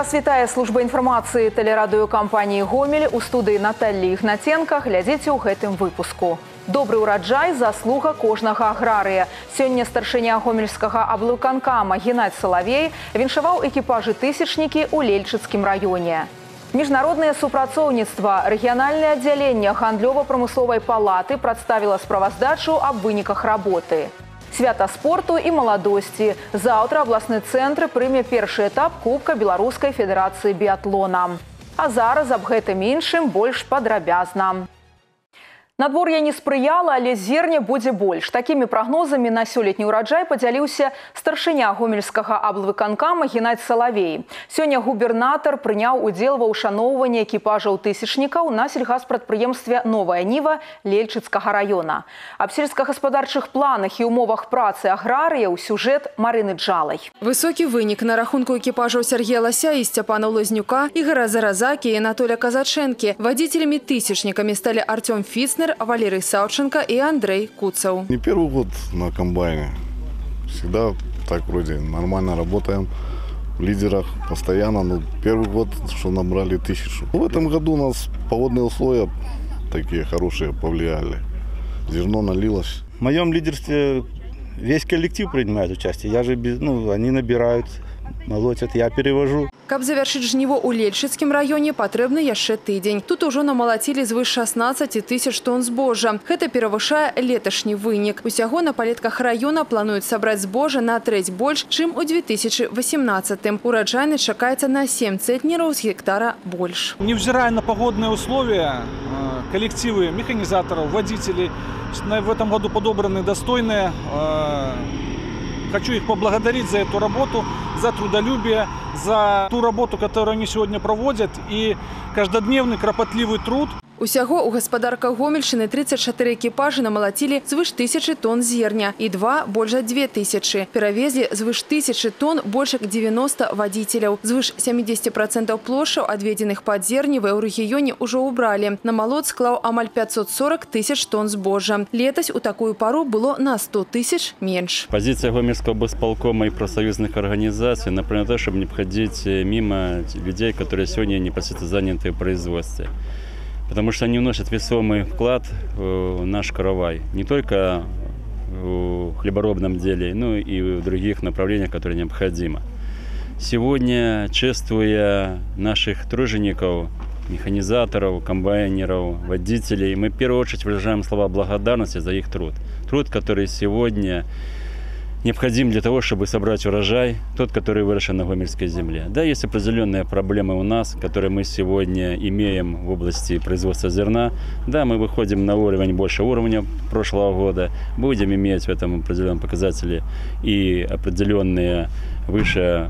Вас вітае служба інфармацыі тэлерадыёкампаніі Гомель у студыі Наталлі Ігнаценка глядзіце ў гэтым выпуску. Добры ўраджай заслуга кожнага аграрыя. Сёння старшыня гомельскага аблыканкама Геннадзь Салавей віншаваў экіпажы тысячнікі ў Лельчыцкім раёне. Міжнароднае супрацоўніцтва рэгіянальнае аддзяленне гандлёва-прамысловай палаты прадставіла справаздачу аб выніках работы. Свята спорту і маладосці. Заўтра абласны цэнтр прыме першы этап кубка беларускай федэрацыі біятлона. А зараз аб гэтым іншым больш падрабязна. Надвор'е не спрыяла, але зерня будзе больш. Такімі прагнозамі на сёлетні ўраджай падзяліўся старшыня гомельскага аблвыканкама Геннадзь Салавей. Сёння губернатар прыняў удзел ва ўшаноўванні экіпажаў тысячнікаў на сельгаспрадпрыемстве Новая Ніва Лельчыцкага раёна. Аб сельскагаспадарчых планах і умовах працы аграрыяў сюжэт Марыны Джалай. Высокі вынік на рахунку экіпажаў Сергея Лася і Сцяпана Лазнюка, Ігора Заразакі і Анатоля Казачэнкі. Вадзіцелямі тысячнікамі сталі Артём Фіцнер, Валерий Савченко и Андрей Куцев. Не первый год на комбайне. Всегда так вроде нормально работаем. В лидерах постоянно, но первый год, что набрали тысячу. В этом году у нас погодные условия такие хорошие повлияли. Зерно налилось. В моем лидерстве весь коллектив принимает участие. Я же, без, ну, они набирают, молотят, я перевожу. Каб завяршыць жніво ў Лельчыцкім раёне патрэбны яшчэ тыдзень. Тут ужо намалацілі звыш 16 тысяч тонн збожжа. Гэта перавышае леташні вынік. Усяго на палетках раёна плануюць сабраць збожжа на трэць больш, чым у 2018. Ураджайны чакаецца на 7 центнераў з гектара больш. Невзирая на погодные условия, э, коллективы механизаторов, водителей в этом году подобраны достойные. Хочу их поблагодарить за эту работу, за трудолюбие, за ту работу, которую они сегодня проводят и каждодневный кропотливый труд. Усяго у гаспадарках Гомельшчыны 34 экіпажы намалацілі звыш тысячы тонн зерня і два больш за 2 тысячы. Перавезлі звыш тысячы тонн больш як 90 вадзіцеляў. Звыш 70% плошаў адведзеных пад зерневы ў рэгіёне ўжо ўбралі. На малот склаў амаль 540 тысяч тонн збожжа. Летась у такую пару было на 100 тысяч менш. Позиция Гомельского босполкома и профсоюзных организаций направлена на то, чтобы не обходить мимо людей, которые сегодня непосредственно заняты в производстве потому что они вносят весомый вклад в наш каравай. Не только в хлеборобном деле, но и в других направлениях, которые необходимо. Сегодня, чествуя наших тружеников, механизаторов, комбайнеров, водителей, мы в первую очередь выражаем слова благодарности за их труд. Труд, который сегодня необходим для того, чтобы собрать урожай, тот, который выращен на Гомельской земле. Да, есть определенные проблемы у нас, которые мы сегодня имеем в области производства зерна. Да, мы выходим на уровень больше уровня прошлого года, будем иметь в этом определенном показателе и определенные выше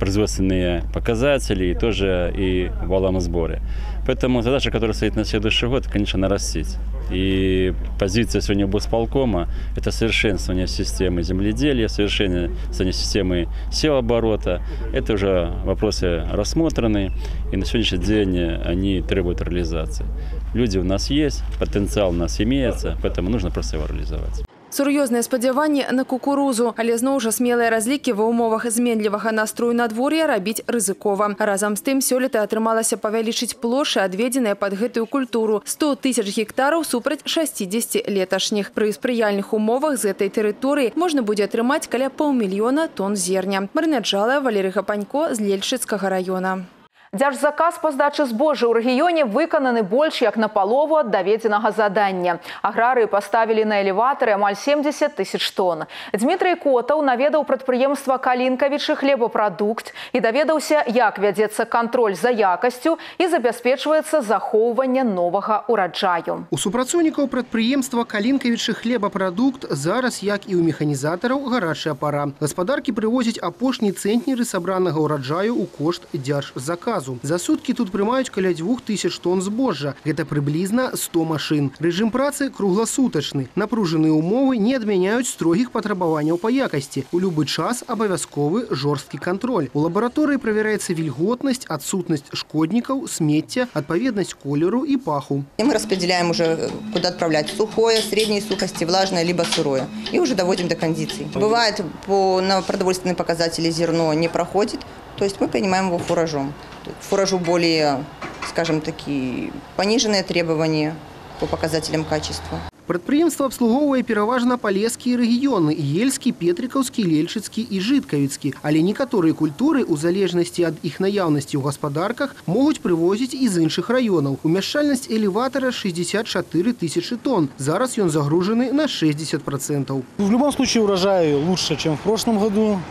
производственные показатели и тоже и валом сборе. Поэтому задача, которая стоит на следующий год, конечно, нарастить. И позиция сегодня Босполкома – это совершенствование системы земледелия, совершенствование системы севооборота. Это уже вопросы рассмотрены, и на сегодняшний день они требуют реализации. Люди у нас есть, потенциал у нас имеется, поэтому нужно просто его реализовать. Сур'ёзныя спадзяванні на кукурузу, але зноў жа смелыя разлікі ва ўмовах зменлівага настрою надвор'я рабіць рызыкова. Разам з тым сёлета атрымалася павялічыць плошы, адведзеныя пад гэтую культуру 100 тысяч гектараў супраць 60 леташніх. Пры спрыяльных умовах з гэтай тэрыторыі можна будзе атрымаць каля паўмільёна тонн зерня. Марынаджала Валерый Гапанько з Лельчыцкага раёна. Дзяржзаказ па здачы збожжа ў рэгіёне выкананы больш як на палову ад даведзенага задання. Аграрыі паставілі на элеватары амаль 70 тысяч тонн. Дмітрый Котаў наведаў прадпрыемства Калінкавічы хлебапрадукт і даведаўся, як вядзецца кантроль за якасцю і забяспечваецца захоўванне новага ўраджаю. У супрацоўнікаў прадпрыемства Калінкавічы хлебапрадукт зараз, як і ў механізатараў гарачая пара. Гаспадаркі прывозяць апошні цэнтнеры сабранага ўраджаю ў кошт дзяржзаказу газу. За суткі тут прымаюць каля дзвюх тысяч тонн збожжа. Гэта прыблізна 100 машын. Рэжым працы кругласутачны. Напружаныя умовы не адмяняюць строгіх патрабаванняў па якасці. У любы час абавязковы жорсткі кантроль. У лабараторыі правяраецца вільготнасць, адсутнасць шкоднікаў, смецця, адпаведнасць колеру і паху. И мы распределяем уже, куда отправлять сухое, средней сухости, влажное, либо сырое. И уже доводим до кондиции. Бывает, по, на продовольственные показатели зерно не проходит, То есть мы принимаем его фуражом. К Фуражу более, скажем таки, пониженные требования по показателям качества. Прадпрыемства абслугоўвае пераважна палескія рэгіёны ельскі петрыкаўскі лельчыцкі і жыткавіцкі але некаторыя культуры у залежнасці ад іх наяўнасці ў гаспадарках могуць прывозіць і з іншых раёнаў умяшчальнасць элеватара 64 тысячи тонн зараз ён загружаны на 60 процентаў В любом случае урожай лучше, чем в прошлом году.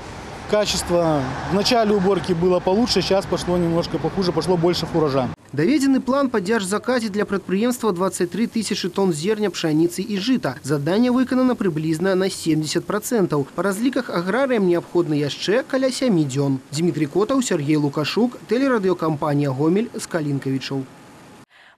Качество в начале уборки было получше, сейчас пошло немножко похуже, пошло больше фуража. Даведзены план па дзяржзаказе для прадпрыемства 23 тысячи тонн зерня пшаніцы і жыта. Заданне выканана прыблізна на 70 процентаў. Па разліках аграрыям неабходна яшчэ каля 7 дзён. Дмітрий Котаў, Сергей Лукашук, тэлерадыёкампанія Гомель з Калінкавічаў.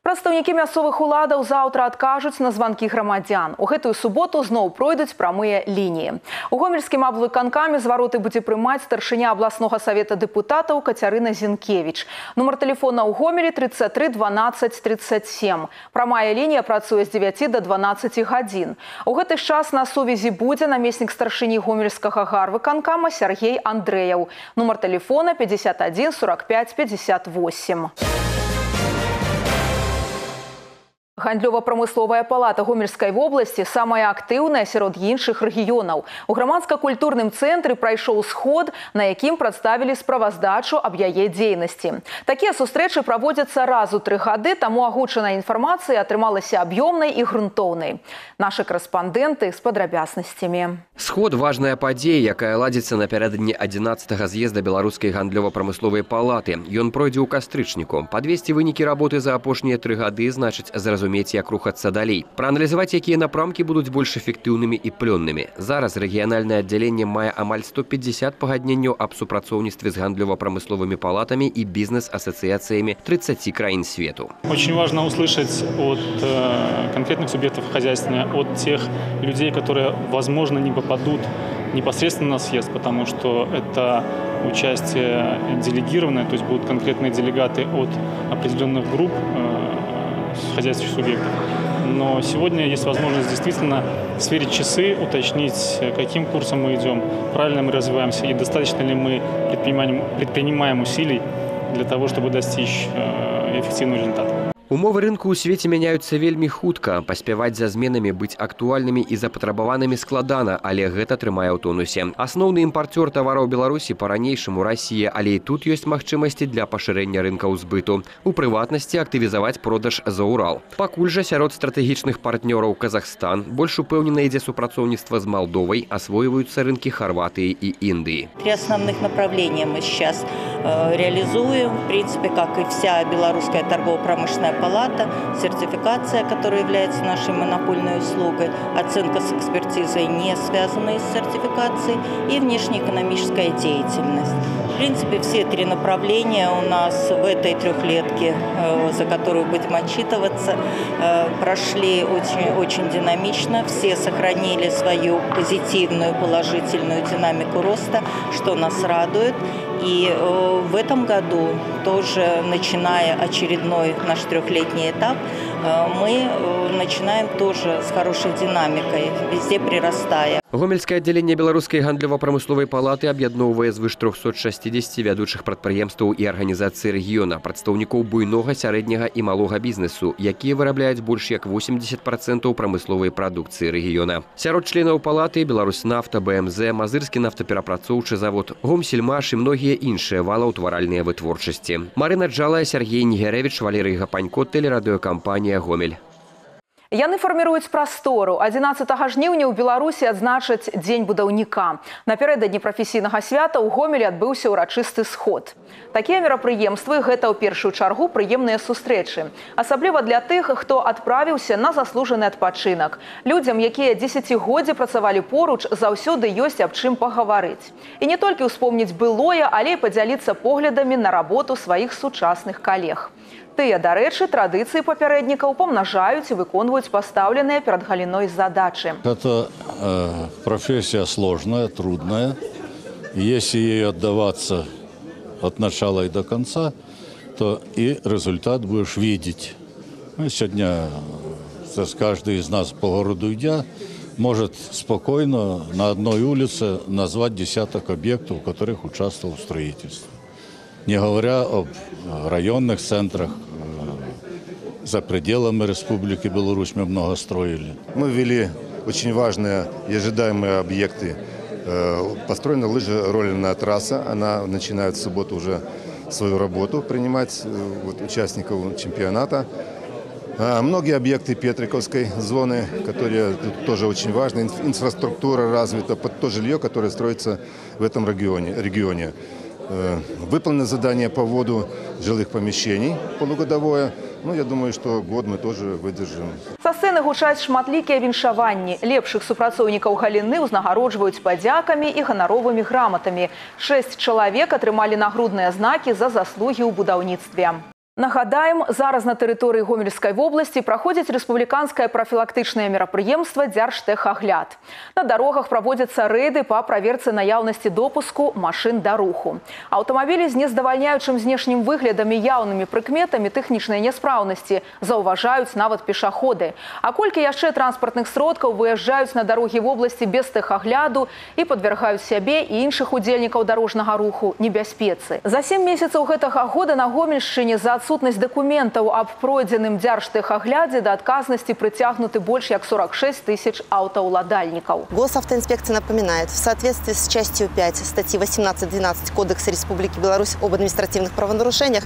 Прадстаўнікі мясцовых уладаў заўтра адкажуць на званкі грамадзян. У гэтую суботу зноў пройдуць прамыя лініі. У гомельскім аблвыканкаме звароты будзе прымаць старшыня абласнога савета дэпутатаў Кацярына Зінкевіч. Нумар тэлефона ў гомелі 33 12 37. Прамая лінія працуе з 9 до 12 гадзін. У гэты час на сувязі будзе намеснік старшыні гомельскага гарвыканкама Сергей Андрэяў. Нумар тэлефона 51 45 58. Гандлёва-прамысловая палата гомельскай вобласці самая актыўная сярод іншых рэгіёнаў. У грамадска-культурным цэнтры прайшоў сход, на якім прадставілі справаздачу аб яе дзейнасці. Такія сустрэчы праводзяцца раз у тры гады, таму агучаная інфармацыя атрымалася аб'ёмнай і грунтоўнай. Нашы карэспандэнты з падрабязнасцямі. Сход важная падзея, якая ладзіцца напярэдадні 11 з'езда беларускай гандлёва-прамысловай палаты. Ён пройдзе ў кастрычніку. Падвесці вынікі работы за апошнія тры гады значыць зразумець, як рухацца далей. Прааналізаваць, якія напрамкі будуць больш эфектыўнымі і плённымі. Зараз рэгіянальнае аддзяленне мае амаль 150 пагадненняў аб супрацоўніцтве з гандлёва-прамысловымі палатамі і бізнес-асацыяцыямі 30 краін свету. Очень важно услышать от э, конкретных субъектов хозяйствования, от тех людей, которые, возможно, не попадут непосредственно на съезд, потому что это участие делегированное, то есть будут конкретные делегаты от определенных групп э, хозяйствующих субъектов. Но сегодня есть возможность действительно сверить часы, уточнить, каким курсом мы идем, правильно мы развиваемся и достаточно ли мы предпринимаем, предпринимаем усилий для того, чтобы достичь э, эффективного результата. Умовы рынку ў свеце мяняюцца вельмі хутка. Паспяваць за зменамі быць актуальнымі і запатрабаванымі складана, але гэта трымае ў тонусе. Асноўны імпарцёр тавараў Беларусі па-ранейшаму Расія, але і тут ёсць магчымасці для пашырэння рынкаў збыту. У прыватнасці актывізаваць продаж за Урал. Пакуль жа сярод стратэгічных партнёраў Казахстан больш упэўнена ідзе супрацоўніцтва з Малдовай, асвойваюцца рынкі Харватыі і Індыі. Три основных направления мы сейчас реализуем. В принципе, как и вся белорусская торгово-промышленная палата, сертификация, которая является нашей монопольной услугой, оценка с экспертизой, не связанная с сертификацией, и внешнеэкономическая деятельность. В принципе, все три направления у нас в этой трехлетке, э, за которую будем отчитываться, э, прошли очень, очень динамично. Все сохранили свою позитивную, положительную динамику роста, что нас радует. И э, в этом году, тоже начиная очередной наш трехлетний этап, э, мы э, начинаем тоже с хорошей динамикой, везде прирастая. Гомельскае аддзяленне беларускай гандлёва-прамысловай палаты аб'ядноўвае звыш 360 вядучых прадпрыемстваў і арганізацый рэгіёна, прадстаўнікоў буйнога, сярэдняга і малога бізнесу, якія вырабляюць больш як 80 процентаў прамысловай прадукцыі рэгіёна. Сярод членаў палаты Беларусьнафта, БМЗ, Мазырскі нафтаперапрацоўчы завод, Гомсельмаш і многія іншыя валаўтваральныя вытворчасці. Марына Джалая, Сергей Нігярэвіч, Валерый Гапанько, тэлерадыёкампанія Гомель. Яны фарміруюць прастору. 11 жніўня ў Беларусі адзначаць дзень будаўніка. Напярэдадні прафесійнага свята ў гомелі адбыўся ўрачысты сход. Такія мерапрыемствы гэта ў першую чаргу прыемныя сустрэчы. Асабліва для тых, хто адправіўся на заслужаны адпачынак. Людзям, якія дзесяцігоддзі працавалі поруч, заўсёды ёсць аб чым пагаварыць. І не толькі ўспомніць былое, але і падзяліцца поглядамі на работу сваіх сучасных калег. Тыя, дарэчы, традыцыі папярэднікаў памнажаюць і выконваюць пастаўленыя перад галіной задачы. Это э, профессия сложная, трудная. Если ей отдаваться от начала и до конца, то и результат будешь видеть. Ну, сегодня э, каждый из нас по городу идя может спокойно на одной улице назвать десяток объектов, в которых участвовал в строительстве. не говоря об районных центрах, за пределами Республики Беларусь мы много строили. Мы ввели очень важные и ожидаемые объекты. Построена лыжероллерная трасса, она начинает в субботу уже свою работу принимать э, вот, участников чемпионата. А, Многие объекты Петриковской зоны, которые тут тоже очень важны, Инф- инфраструктура развита, под то жилье, которое строится в этом регионе. регионе. Э, Выполнено задание по вводу жилых помещений полугодовое. Ну, я думаю, что год мы тоже выдержим. Са сцэны гучаць шматлікія віншаванні. Лепшых супрацоўнікаў галіны ўзнагароджваюць падзякамі і ганаровымі граматамі. Шэсць чалавек атрымалі нагрудныя знакі за заслугі ў будаўніцтве. Нагадаем, зараз на тэрыторыі гомельскай вобласці праходзіць рэспубліканскае прафілактычнае мерапрыемства дзяржтэхагляд. На дарогах праводзяцца рэйды па праверцы наяўнасці допуску машын да руху. Аўтамабілі з нездавальняючым знешнім выглядам і яўнымі прыкметамі тэхнічнай няспраўнасці заўважаюць нават пешаходы. А колькі яшчэ транспартных сродкаў выязджаюць на дарогі вобласці без тэхагляду і падвяргаюць сябе і іншых удзельнікаў дарожнага руху небяспецы. За сем месяцаў гэтага года на гомельшчыне за адсутнасць дакументаў аб пройдзеным дзяржтэхаглядзе да адказнасці прыцягнуты больш як 46 тысяч аўтаўладальнікаў. Госавтоинспекция напоминает, в соответствии с частью 5 статьи 18-12 Кодекса Республики Беларусь об административных правонарушениях,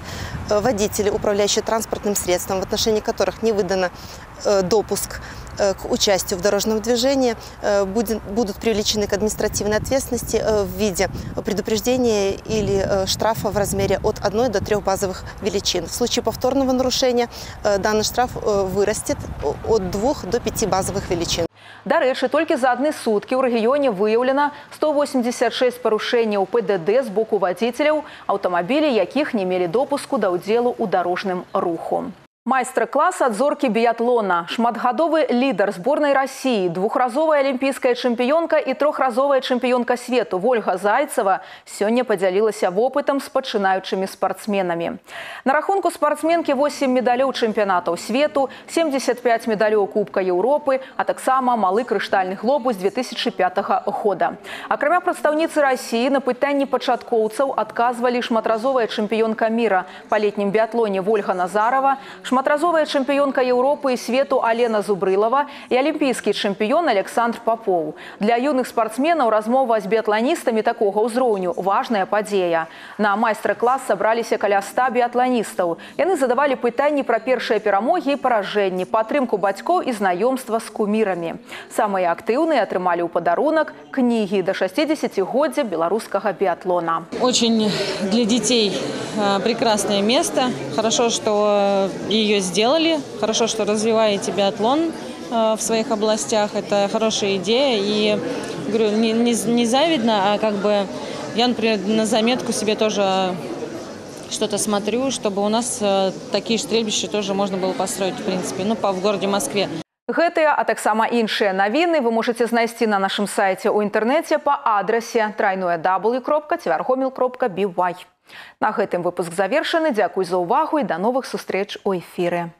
э, водители, управляющие транспортным средством, в отношении которых не выдано э, допуск э, к участию в дорожном движении, э, будет- будут привлечены к административной ответственности э, в виде предупреждения или э, штрафа в размере от 1 до 3 базовых величин. В случае повторного нарушения э, данный штраф э, вырастет от 2 до 5 базовых величин. Дарэчы, толькі за адны суткі ў рэгіёне выяўлена 186 парушэнняў ПДД з боку вадзіцеляў, аўтамабілі якіх не мелі допуску да ўдзелу ў дарожным руху. Майстар-клас ад зоркі біятлона, шматгадовы лідар зборнай рассіі, двухразовая алімпійская чэмпіёнка і трохразовая чэмпіёнка свету Вольга Зайцева сёння падзялілася вопытам з пачынаючымі спартсменамі. На рахунку спартсменкі 8 медалёў чэмпіянатаў свету, 75 медалёў Кубка Еўропы, а таксама малы крыштальны глобус 2005 года. Акрамя прадстаўніцы рассіі на пытанні пачаткоўцаў адказвалі шматразовая чэмпіёнка міра па летнім біятлоне Вольга Назарова, шматразовая чэмпіёнка Еўропы і свету Алена Зубрылава і алімпійскі чэмпіён Александр Папоў. Для юных спартсменаў размова з біятланістамі такога ўзроўню важная падзея. На майстар-клас сабраліся каля 100 біятланістаў. Яны задавалі пытанні пра першыя перамогі і паражэнні, падтрымку бацькоў і знаёмства з кумірамі. Самыя актыўныя атрымалі ў падарунак кнігі да 60годдзя беларускага біятлона. Очень для детей э, прекрасное место. Хорошо, что ее сделали. Хорошо, что развиваете биатлон э, в своих областях. Это хорошая идея. И говорю, не, не, не завидно, а как бы я, например, на заметку себе тоже что-то смотрю, чтобы у нас э, такие стрельбища тоже можно было построить, в принципе, ну, по, в городе Москве. Гэтыя, а таксама іншыя навіны вы можаце знайсці на нашым сайце ў інтэрнэце па адрасе трайное w.цвяргомел.by. На гэтым выпуск завершаны. Дзякуй за ўвагу і да новых сустрэч у эфіры.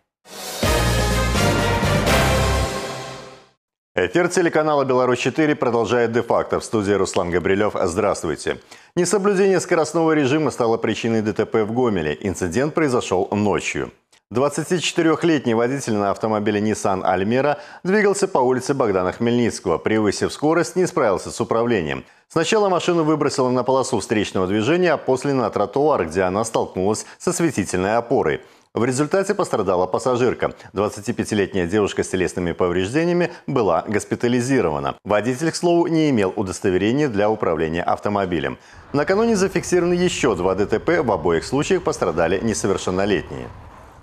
Эфир телеканала «Беларусь-4» продолжает де-факто. В студии Руслан Габрилев. Здравствуйте. Несоблюдение скоростного режима стало причиной ДТП в Гомеле. Инцидент произошел ночью. 24-летний водитель на автомобиле Nissan Альмера двигался по улице Богдана Хмельницкого. Превысив скорость, не справился с управлением. Сначала машину выбросило на полосу встречного движения, а после на тротуар, где она столкнулась со светительной опорой. В результате пострадала пассажирка. 25-летняя девушка с телесными повреждениями была госпитализирована. Водитель, к слову, не имел удостоверения для управления автомобилем. Накануне зафиксированы еще два ДТП. В обоих случаях пострадали несовершеннолетние.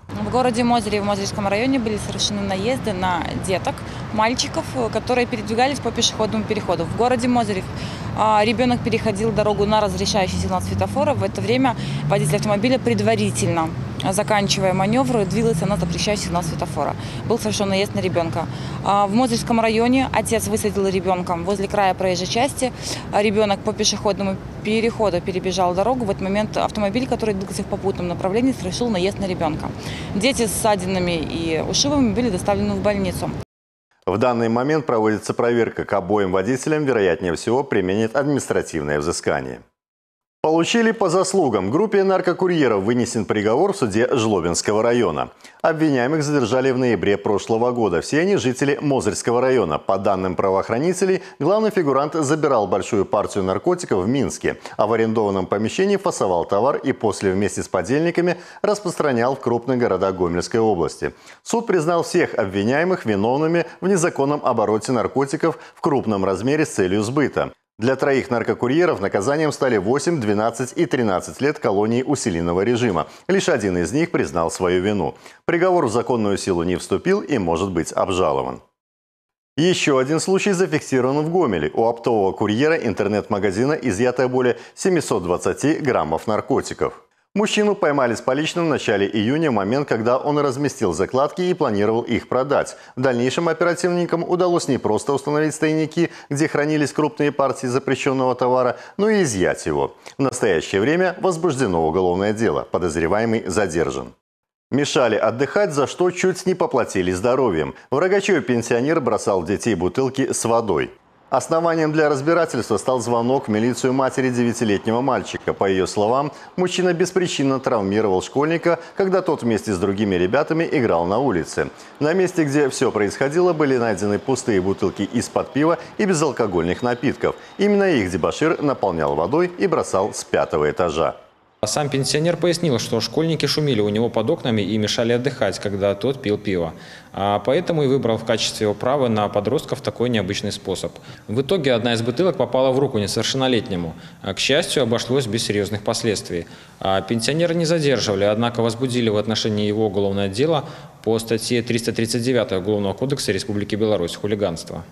В городе Мозыре, в Мозырском районе были совершены наезды на деток, мальчиков, которые передвигались по пешеходному переходу. В городе Мозырев а, ребенок переходил дорогу на разрешающий сигнал светофора. В это время водитель автомобиля предварительно, заканчивая маневр, двигался на запрещающий сигнал светофора. Был совершен наезд на ребенка. А, В Мозырском районе отец высадил ребенка возле края проезжей части. А Ребенок по пешеходному переходу перебежал дорогу. В этот момент автомобиль, который двигался в попутном направлении, совершил наезд на ребенка. Дети с ссадинами и ушибами были доставлены в больницу. В данный момент проводится проверка. К обоим водителям, вероятнее всего, применят административное взыскание. Получили по заслугам. Группе наркокурьеров вынесен приговор в суде Жлобинского района. Обвиняемых задержали в ноябре прошлого года. Все они жители Мозырского района. По данным правоохранителей, главный фигурант забирал большую партию наркотиков в Минске, а в арендованном помещении фасовал товар и после вместе с подельниками распространял в крупных городах Гомельской области. Суд признал всех обвиняемых виновными в незаконном обороте наркотиков в крупном размере с целью сбыта. Для троих наркокурьеров наказанием стали 8, 12 и 13 лет колонии усиленного режима. Лишь один из них признал свою вину. Приговор в законную силу не вступил и может быть обжалован. Еще один случай зафиксирован в Гомеле. У оптового курьера интернет-магазина изъято более 720 граммов наркотиков. Мужчину поймали с поличным в начале июня, момент, когда он разместил закладки и планировал их продать. В дальнейшем оперативникам удалось не просто установить тайники, где хранились крупные партии запрещенного товара, но и изъять его. В настоящее время возбуждено уголовное дело. Подозреваемый задержан. Мешали отдыхать, за что чуть не поплатили здоровьем. В пенсионер бросал детей бутылки с водой. Основанием для разбирательства стал звонок в милицию матери девятилетнего мальчика. По ее словам, мужчина беспричинно травмировал школьника, когда тот вместе с другими ребятами играл на улице. На месте, где все происходило, были найдены пустые бутылки из-под пива и безалкогольных напитков. Именно их дебашир наполнял водой и бросал с пятого этажа. А сам пенсионер пояснил, что школьники шумели у него под окнами и мешали отдыхать, когда тот пил пиво. А поэтому и выбрал в качестве управы на подростков такой необычный способ. В итоге одна из бутылок попала в руку несовершеннолетнему. К счастью, обошлось без серьезных последствий. А пенсионера не задерживали, однако возбудили в отношении его уголовное дело по статье 339 Уголовного кодекса Республики Беларусь «Хулиганство».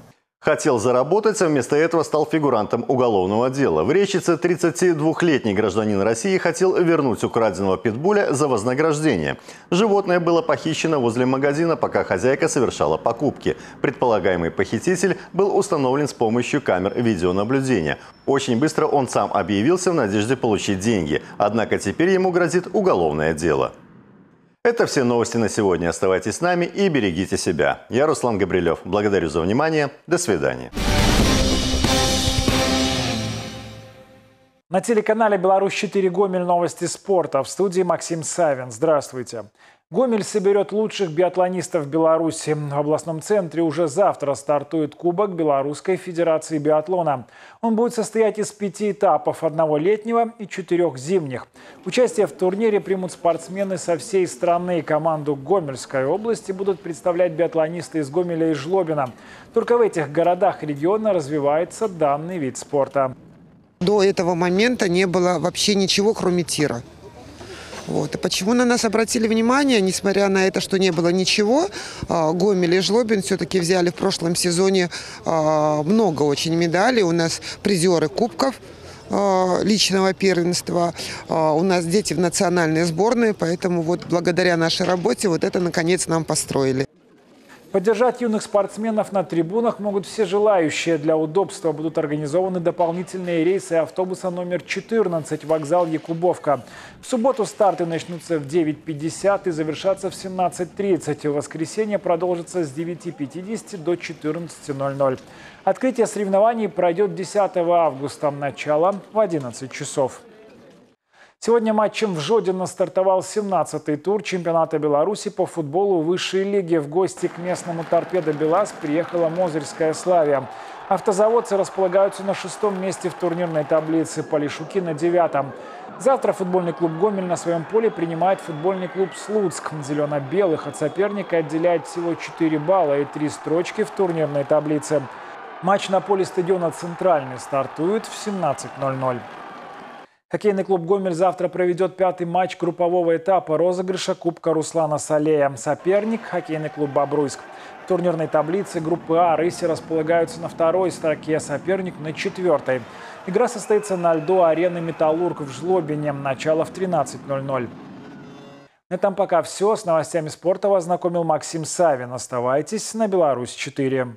Хотел заработать, а вместо этого стал фигурантом уголовного дела. В Речице 32-летний гражданин России хотел вернуть украденного питбуля за вознаграждение. Животное было похищено возле магазина, пока хозяйка совершала покупки. Предполагаемый похититель был установлен с помощью камер видеонаблюдения. Очень быстро он сам объявился в надежде получить деньги. Однако теперь ему грозит уголовное дело. Это все новости на сегодня. Оставайтесь с нами и берегите себя. Я Руслан Габрилев. Благодарю за внимание. До свидания. На телеканале «Беларусь-4 Гомель» новости спорта. В студии Максим Савин. Здравствуйте. Гомель соберет лучших биатлонистов Беларуси. В областном центре уже завтра стартует Кубок Белорусской Федерации биатлона. Он будет состоять из пяти этапов, одного летнего и четырех зимних. Участие в турнире примут спортсмены со всей страны. Команду Гомельской области будут представлять биатлонисты из Гомеля и Жлобина. Только в этих городах региона развивается данный вид спорта. До этого момента не было вообще ничего, кроме тира. Вот. И почему на нас обратили внимание, несмотря на это, что не было ничего, а, Гомель и Жлобин все-таки взяли в прошлом сезоне а, много очень медалей. У нас призеры кубков а, личного первенства. У нас дети в национальной сборной, поэтому вот благодаря нашей работе вот это наконец нам построили. Поддержать юных спортсменов на трибунах могут все желающие. Для удобства будут организованы дополнительные рейсы автобуса номер 14, вокзал Якубовка. В субботу старты начнутся в 9.50 и завершатся в 17.30. В воскресенье продолжится с 9.50 до 14.00. Открытие соревнований пройдет 10 августа. Начало в 11 часов. Сегодня матчем в Жодино стартовал 17-й тур чемпионата Беларуси по футболу высшей лиги. В гости к местному торпедо «БелАЗ» приехала Мозырская «Славия». Автозаводцы располагаются на шестом месте в турнирной таблице, Полишуки на девятом. Завтра футбольный клуб «Гомель» на своем поле принимает футбольный клуб «Слуцк». Зелено-белых от соперника отделяет всего 4 балла и 3 строчки в турнирной таблице. Матч на поле стадиона «Центральный» стартует в 17.00. Хоккейный клуб «Гомель» завтра проведет пятый матч группового этапа розыгрыша Кубка Руслана Салея. Соперник – хоккейный клуб «Бобруйск». В турнирной таблице группы А рыси располагаются на второй строке, соперник на четвертой. Игра состоится на льду арены «Металлург» в Жлобине. Начало в 13.00. На этом пока все. С новостями спорта вас знакомил Максим Савин. Оставайтесь на «Беларусь-4».